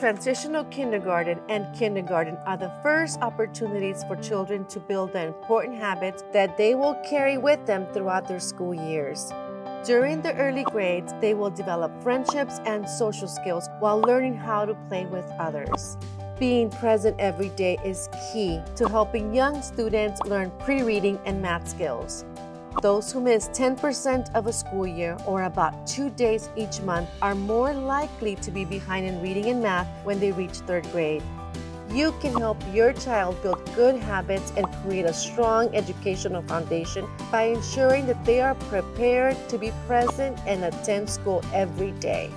Transitional kindergarten and kindergarten are the first opportunities for children to build the important habits that they will carry with them throughout their school years. During the early grades, they will develop friendships and social skills while learning how to play with others. Being present every day is key to helping young students learn pre-reading and math skills. Those who miss 10% of a school year, or about two days each month, are more likely to be behind in reading and math when they reach third grade. You can help your child build good habits and create a strong educational foundation by ensuring that they are prepared to be present and attend school every day.